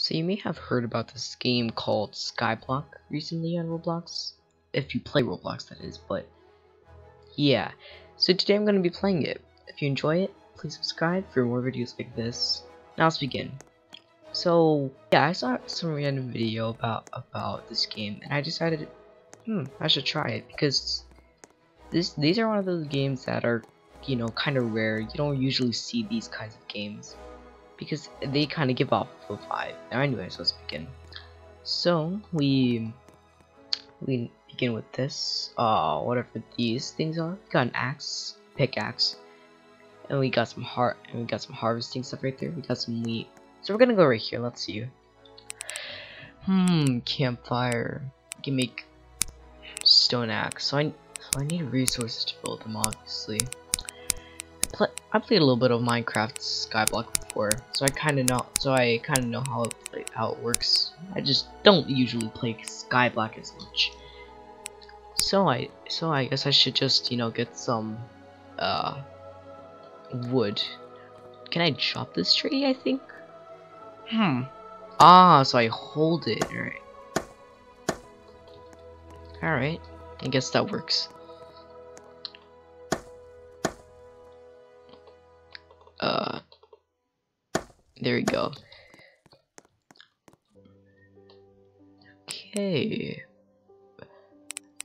So you may have heard about this game called Skyblock recently on Roblox. If you play Roblox, that is, but yeah. So today I'm going to be playing it. If you enjoy it, please subscribe for more videos like this. Now let's begin. So yeah, I saw some random video about about this game, and I decided, hmm, I should try it because this these are one of those games that are, you know, kind of rare. You don't usually see these kinds of games because they kind of give off a vibe. Anyways, let's begin. So we we begin with this. Uh, whatever these things are. We got an axe, pickaxe, and we got some heart, and we got some harvesting stuff right there. We got some wheat. So we're gonna go right here. Let's see. Hmm, campfire. You can make stone axe. So I so I need resources to build them, obviously. I played a little bit of Minecraft Skyblock before, so I kind of know. So I kind of know how it play, how it works. I just don't usually play Skyblock as much. So I so I guess I should just you know get some uh wood. Can I chop this tree? I think. Hmm. Ah, so I hold it. All right. All right. I guess that works. There we go. Okay.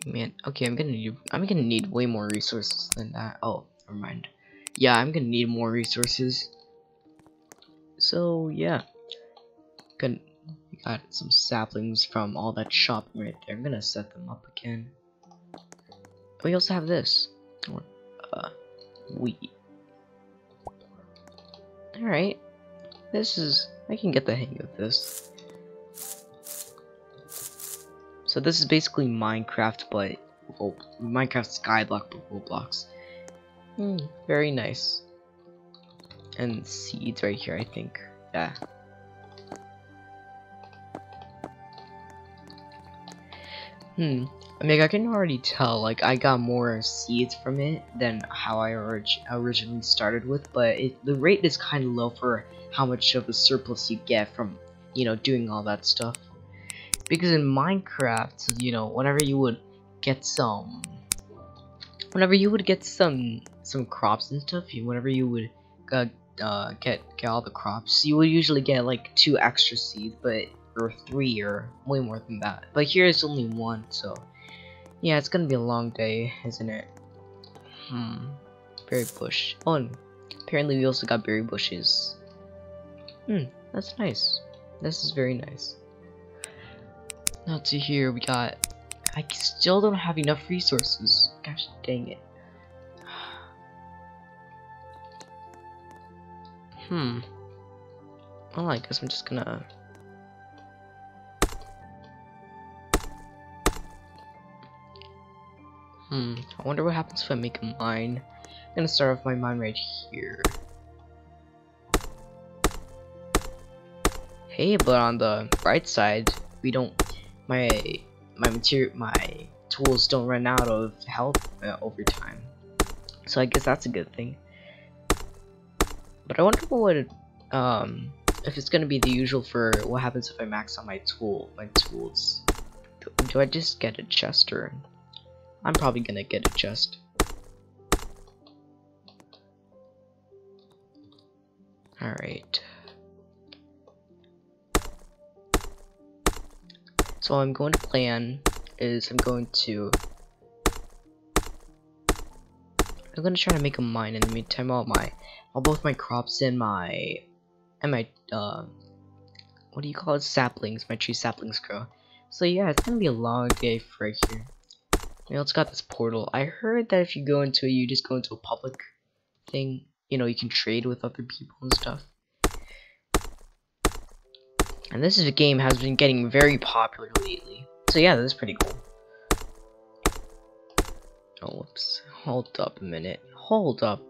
Man, okay, I'm gonna need I'm gonna need way more resources than that. Oh, never mind. Yeah, I'm gonna need more resources. So yeah, gonna got some saplings from all that shopping right there. I'm gonna set them up again. We also have this. Uh, wheat. Alright. This is... I can get the hang of this. So this is basically Minecraft, but... Oh, Minecraft Skyblock, but Roblox. Hmm, very nice. And seeds right here, I think. Yeah. Hmm. I mean, I can already tell, like, I got more seeds from it than how I orig originally started with, but it, the rate is kind of low for how much of a surplus you get from, you know, doing all that stuff. Because in Minecraft, you know, whenever you would get some, whenever you would get some, some crops and stuff, you, whenever you would uh, uh, get, get all the crops, you would usually get, like, two extra seeds, but, or three, or way more than that. But here it's only one, so yeah, it's gonna be a long day, isn't it? Hmm. Berry bush. Oh, and apparently we also got berry bushes. Hmm, that's nice. This is very nice. Now to here, we got... I still don't have enough resources. Gosh dang it. Hmm. Well, I guess I'm just gonna Hmm, I wonder what happens if I make a mine. I'm gonna start off my mine right here. Hey, but on the right side, we don't, my, my material, my tools don't run out of health uh, over time. So I guess that's a good thing. But I wonder what, um, if it's gonna be the usual for what happens if I max out my tool, my tools. Do I just get a chest or I'm probably gonna get a chest. Alright. So I'm going to plan is I'm going to I'm gonna try to make a mine in the meantime all my all both my crops and my and my uh what do you call it saplings my tree saplings grow so yeah it's gonna be a long day for right here it's got this portal. I heard that if you go into it, you just go into a public thing. You know, you can trade with other people and stuff. And this is a game has been getting very popular lately. So yeah, this is pretty cool. Oh, whoops. Hold up a minute. Hold up.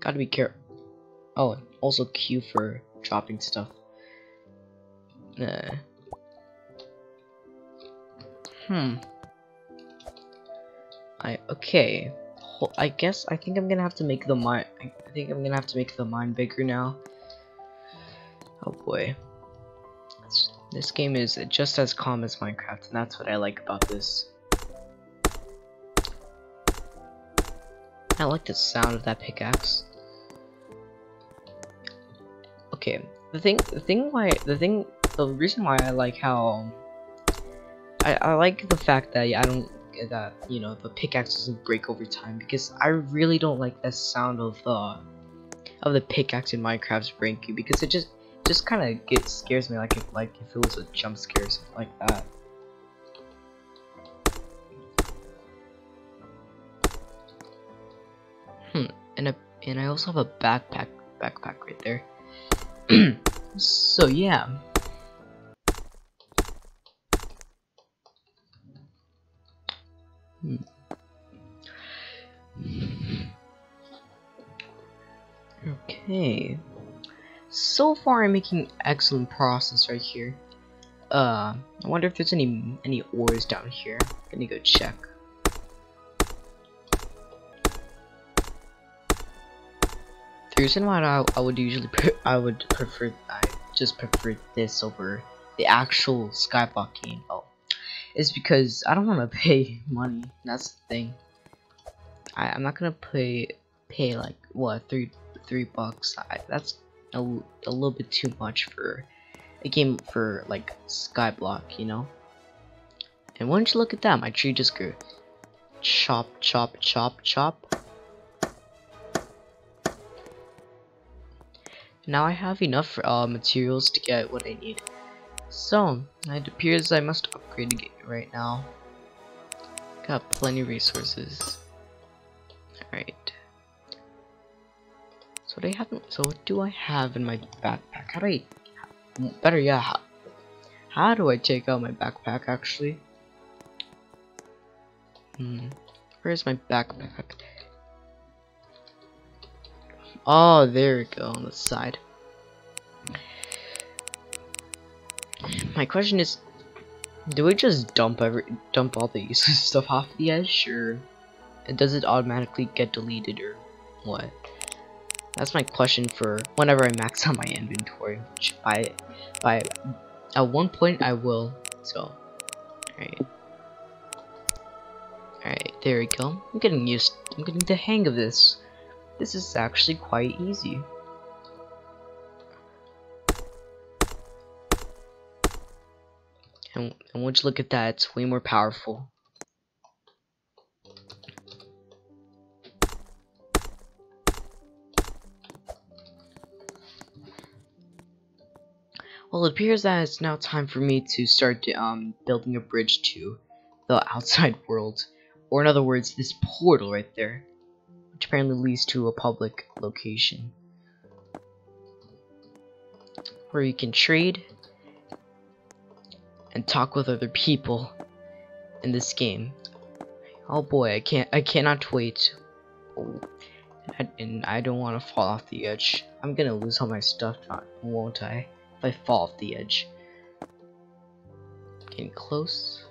Gotta be careful. Oh, also Q for dropping stuff. Nah. Hmm. I okay. I guess I think I'm gonna have to make the mine. I think I'm gonna have to make the mine bigger now. Oh boy. This game is just as calm as Minecraft, and that's what I like about this. I like the sound of that pickaxe. Okay, the thing, the thing why, the thing, the reason why I like how, I, I like the fact that I don't, that, you know, the pickaxe doesn't break over time, because I really don't like the sound of the, of the pickaxe in Minecraft's breaking, because it just, just kind of gets scares me like if like if it was a jump scare or something like that. Hmm, and a and I also have a backpack backpack right there. so yeah. Hmm. Okay so far I'm making excellent process right here. Uh, I wonder if there's any any ores down here. Gonna go check. The reason why I, I would usually I would prefer I just prefer this over the actual Skyblock game oh is because I don't want to pay money. That's the thing. I, I'm not gonna pay pay like what three three bucks. I, that's a, a little bit too much for a game for like Skyblock, you know? And why don't you look at that? My tree just grew. Chop, chop, chop, chop. Now I have enough uh, materials to get what I need. So, it appears I must upgrade right now. Got plenty of resources. Alright. So they haven't. So what do I have in my backpack? How do I? Better yeah. How, how do I take out my backpack actually? Hmm. Where's my backpack? Oh, there we go on the side. My question is, do we just dump every dump all the stuff off the edge, or does it automatically get deleted, or what? That's my question for whenever I max out my inventory, which by by at one point I will. So, alright, alright, there we go. I'm getting used. I'm getting the hang of this. This is actually quite easy. And, and once you look at that, it's way more powerful. Well, it appears that it's now time for me to start um, building a bridge to the outside world. Or in other words, this portal right there. Which apparently leads to a public location. Where you can trade and talk with other people in this game. Oh boy, I can't I cannot wait. Oh. and I don't want to fall off the edge. I'm gonna lose all my stuff, won't I? if I fall off the edge. Getting close.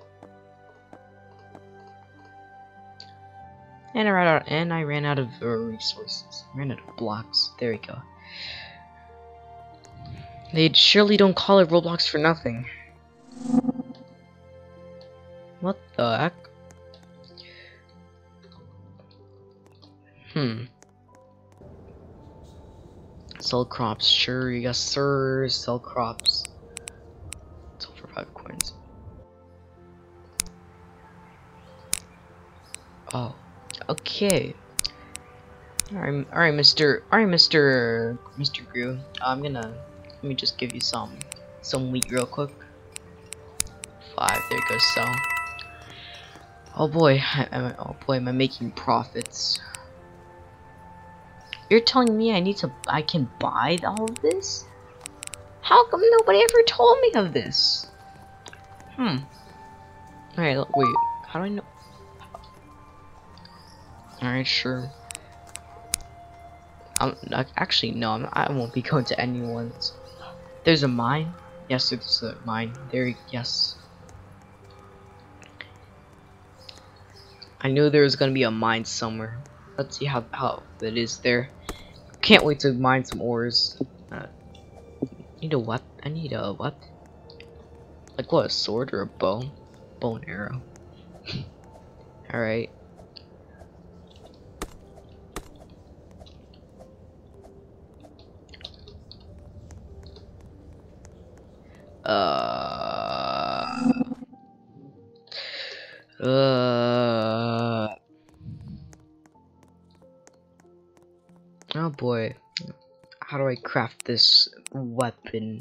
And I ran out and I ran out of uh, resources. Ran out of blocks. There we go. They surely don't call it Roblox for nothing. What the heck? Hmm. Sell crops, sure, yes sir, sell crops. Sell for five coins. Oh, okay. Alright, alright, Mr. Alright, Mr. Mr. Grew. I'm gonna let me just give you some some wheat real quick. Five, there goes sell. Oh boy, I, oh boy, am I making profits. You're telling me I need to- I can buy all of this? How come nobody ever told me of this? Hmm. Alright, wait. How do I know? Alright, sure. I'm actually no. I'm, I won't be going to anyone's. There's a mine. Yes, there's a mine. There. Yes. I knew there was gonna be a mine somewhere. Let's see how how it is there. Can't wait to mine some ores. Uh, need a what? I need a what? Like what, a sword or a bow? And arrow. Alright. Uh... Oh boy. How do I craft this weapon?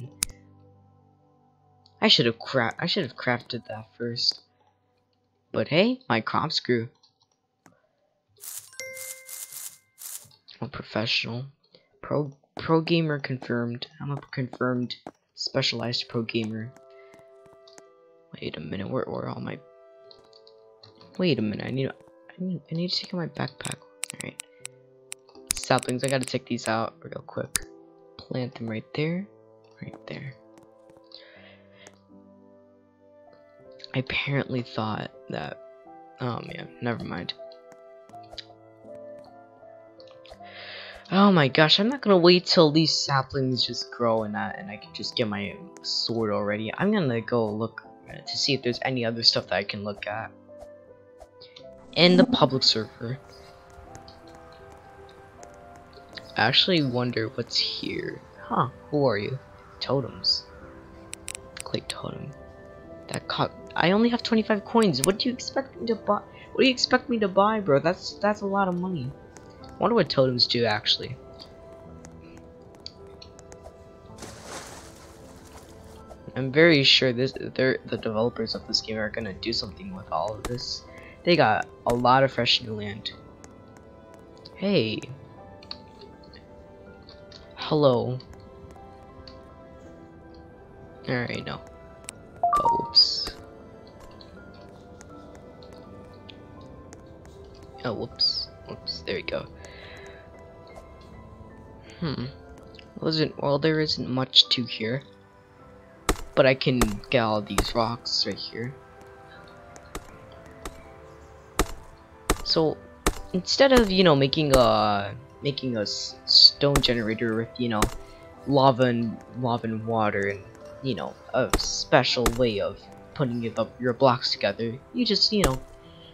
I should have craft I should have crafted that first. But hey, my crops grew. I'm a professional. Pro pro gamer confirmed. I'm a confirmed specialized pro gamer. Wait a minute, where where all my Wait a minute, I need I need I need to take out my backpack. Saplings, I gotta take these out real quick. Plant them right there. Right there. I apparently thought that. Oh man, never mind. Oh my gosh, I'm not gonna wait till these saplings just grow and that, and I can just get my sword already. I'm gonna go look uh, to see if there's any other stuff that I can look at in the public server. I actually wonder what's here. Huh? Who are you? Totems. Click totem. That caught I only have 25 coins. What do you expect me to buy? What do you expect me to buy, bro? That's that's a lot of money. I wonder what totems do actually. I'm very sure this they're the developers of this game are gonna do something with all of this. They got a lot of fresh new land. Hey. Hello. Alright, no. Oops. Oh, whoops. Whoops, there we go. Hmm. Wasn't well there isn't much to here. But I can get all these rocks right here. So instead of, you know, making a making a stone generator with, you know, lava and lava and water and you know, a special way of putting your, your blocks together, you just, you know,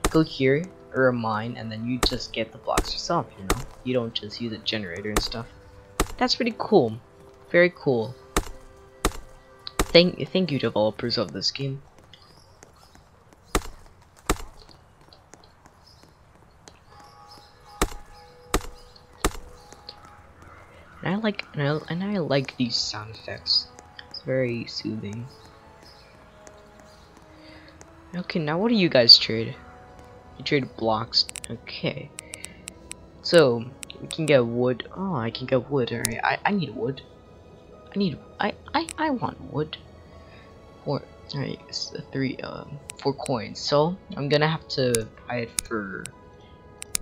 go here, or a mine, and then you just get the blocks yourself, you know? You don't just use a generator and stuff. That's pretty cool. Very cool. Thank, thank you developers of this game. Like and I, and I like these sound effects. It's very soothing. Okay, now what do you guys trade? You trade blocks. Okay. So, we can get wood. Oh, I can get wood. Alright, I, I need wood. I need, I, I, I want wood. Four, alright, three, um, four coins. So, I'm gonna have to buy it for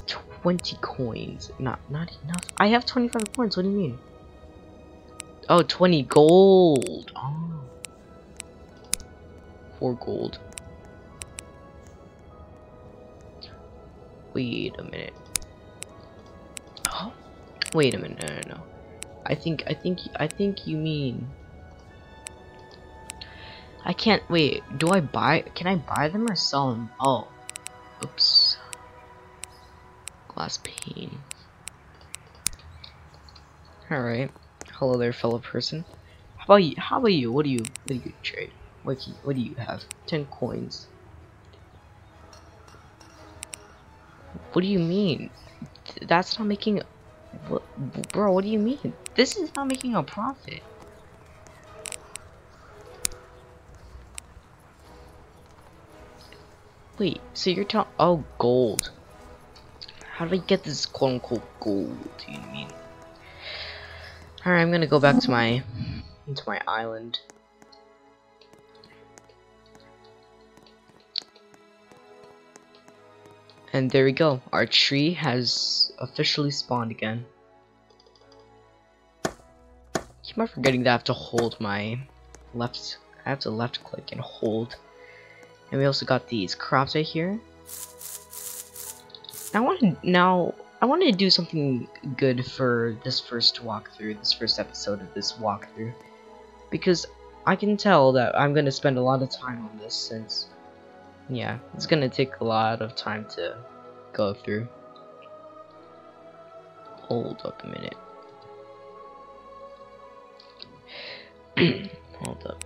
20 coins. Not, not enough. I have 25 coins, what do you mean? Oh, 20 gold. Oh. Four gold. Wait a minute. Oh, wait a minute. No, no, no. I think, I think, I think you mean. I can't. Wait. Do I buy? Can I buy them or sell them? Oh. Oops. Glass pane. All right. Hello there, fellow person. How about you? How about you? What do you? What do you trade? What do you, what do you have? Ten coins. What do you mean? That's not making... What, bro, what do you mean? This is not making a profit. Wait, so you're telling... Oh, gold. How do I get this quote-unquote gold, do you mean? Alright, I'm gonna go back to my... into my island. And there we go. Our tree has officially spawned again. Keep on forgetting that I have to hold my left. I have to left click and hold. And we also got these crops right here. I want to now. I wanted to do something good for this first walkthrough, this first episode of this walkthrough, because I can tell that I'm gonna spend a lot of time on this since, yeah, it's gonna take a lot of time to go through. Hold up a minute. Hold up.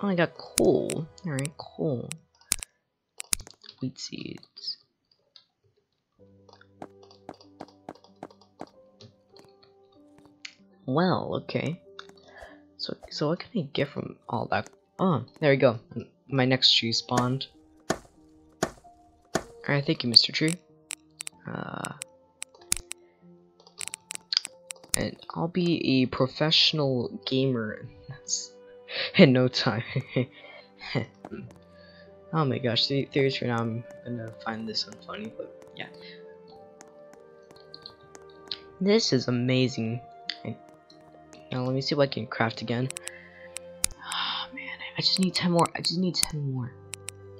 Oh, I got coal. Alright, coal. Wheat seeds. Well, okay. So, so what can I get from all that? Oh, there we go. My next tree spawned. Alright, thank you, Mr. Tree. Uh, and I'll be a professional gamer in no time. oh my gosh, the theories for now I'm gonna find this unfunny, but yeah. This is amazing. Now let me see what I can craft again. Oh man, I just need 10 more. I just need 10 more.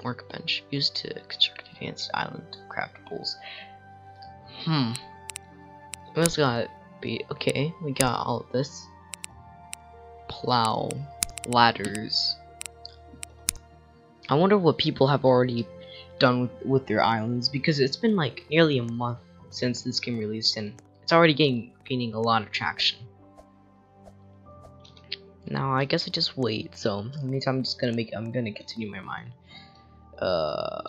Workbench used to construct advanced island craftables. Hmm. What's gotta be okay? We got all of this. Plow, ladders. I wonder what people have already done with, with their islands because it's been like nearly a month since this game released and it's already getting gaining a lot of traction. Now I guess I just wait. So in the meantime, I'm just gonna make. I'm gonna continue my mind. Uh.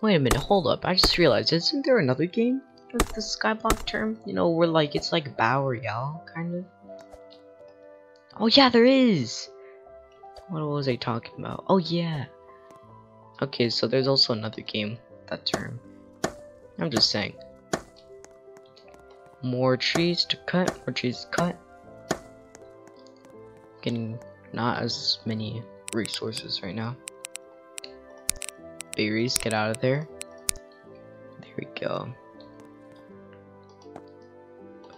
Wait a minute, hold up. I just realized, isn't there another game with the skyblock term? You know, where like it's like Battle Royale kind of. Oh yeah, there is. What was I talking about? Oh yeah. Okay, so there's also another game that term. I'm just saying. More trees to cut, more trees to cut. Getting not as many resources right now. Berries, get out of there. There we go.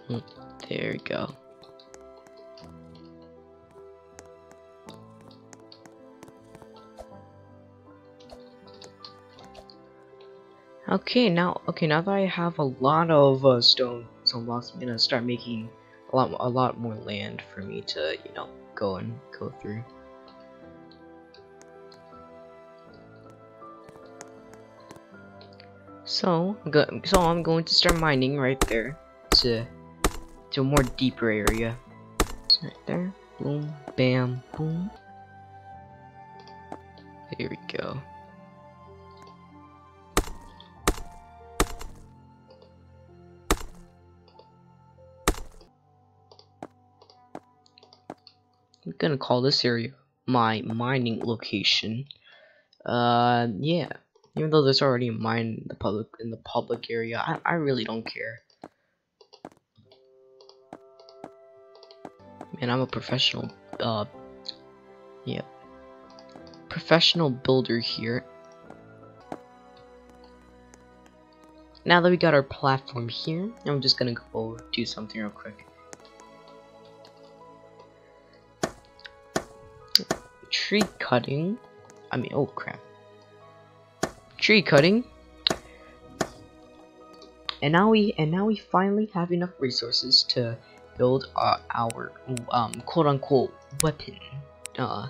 Hmm, there we go. Okay, now okay now that I have a lot of uh, stone stone blocks, I'm gonna start making a lot a lot more land for me to you know go and go through. So, so I'm going to start mining right there to to a more deeper area. Right there, boom, bam, boom. Here we go. I'm gonna call this area my mining location. Uh, yeah. Even though there's already a mine in the public in the public area, I I really don't care. Man, I'm a professional. Uh, yeah, professional builder here. Now that we got our platform here, I'm just gonna go do something real quick. Tree cutting. I mean, oh crap. Tree cutting. And now we and now we finally have enough resources to build uh, our um quote unquote weapon. Uh,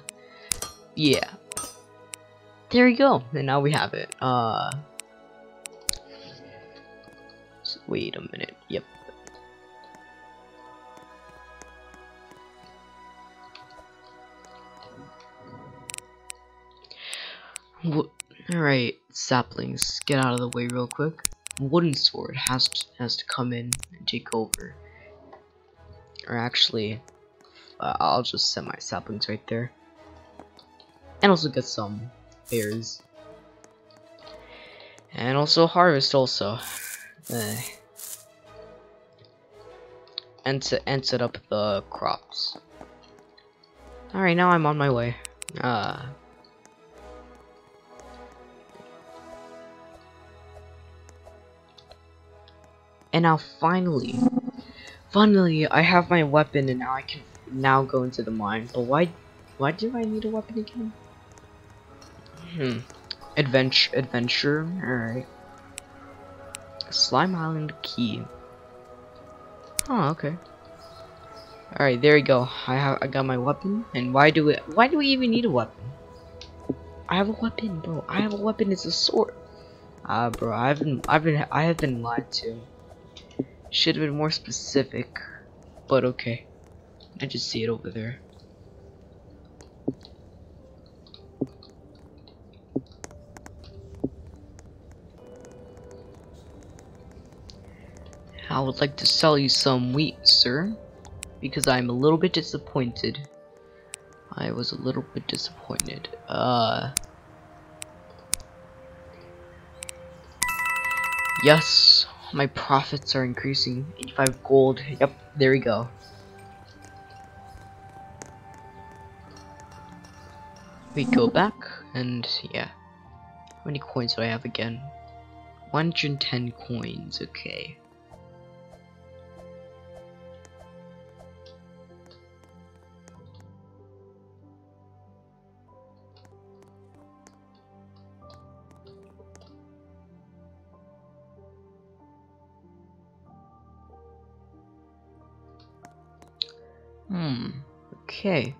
yeah. There we go. And now we have it. Uh. Wait a minute. Yep. Alright, saplings, get out of the way real quick. Wooden sword has to, has to come in and take over. Or actually, uh, I'll just set my saplings right there. And also get some berries. And also harvest also. Uh, and to and set up the crops. Alright, now I'm on my way. Uh And now finally, finally, I have my weapon and now I can now go into the mine. But why, why do I need a weapon again? Hmm. Adventure, adventure, alright. Slime Island key. Oh, okay. Alright, there we go. I have I got my weapon. And why do we why do we even need a weapon? I have a weapon, bro. I have a weapon, it's a sword. Ah uh, bro, I've been I've been I have been lied to. Should have been more specific. But okay. I just see it over there. I would like to sell you some wheat, sir, because I'm a little bit disappointed. I was a little bit disappointed. Uh. Yes, my profits are increasing. 85 gold. Yep, there we go. We go back, and yeah. How many coins do I have again? 110 coins, okay. Okay.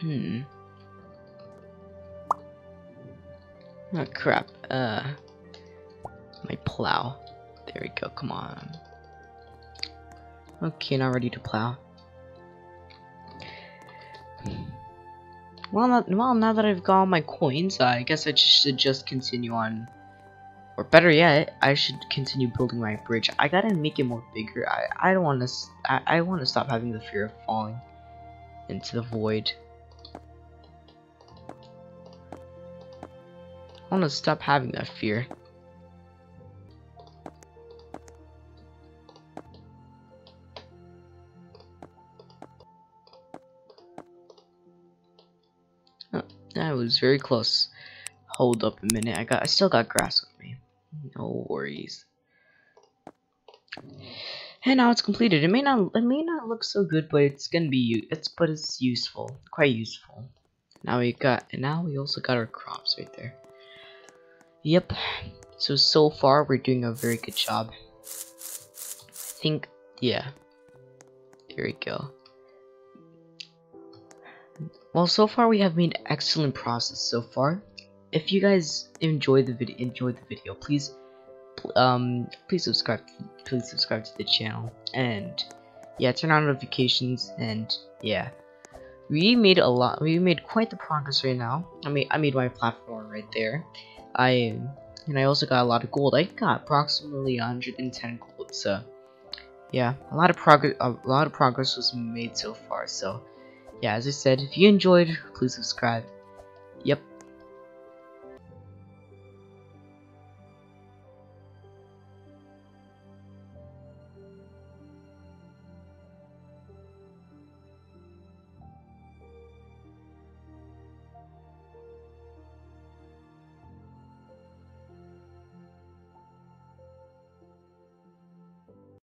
Hmm. Oh crap. Uh. My plow. There we go. Come on. Okay, now ready to plow. Well, not, well, now that I've got all my coins, I guess I should just continue on. Or better yet, I should continue building my bridge. I gotta make it more bigger. I, I don't want to. I, I want to stop having the fear of falling into the void. I want to stop having that fear. Oh, that was very close. Hold up a minute. I got I still got grass. No worries. And now it's completed. It may not it may not look so good, but it's gonna be it's but it's useful. Quite useful. Now we got and now we also got our crops right there. Yep. So so far we're doing a very good job. I think yeah. There we go. Well, so far we have made excellent process so far. If you guys enjoyed the video, enjoyed the video, please, um, please subscribe, please subscribe to the channel, and yeah, turn on notifications, and yeah, we made a lot, we made quite the progress right now. I mean, I made my platform right there. I and I also got a lot of gold. I got approximately 110 gold, so yeah, a lot of progress, a lot of progress was made so far. So yeah, as I said, if you enjoyed, please subscribe. Yep,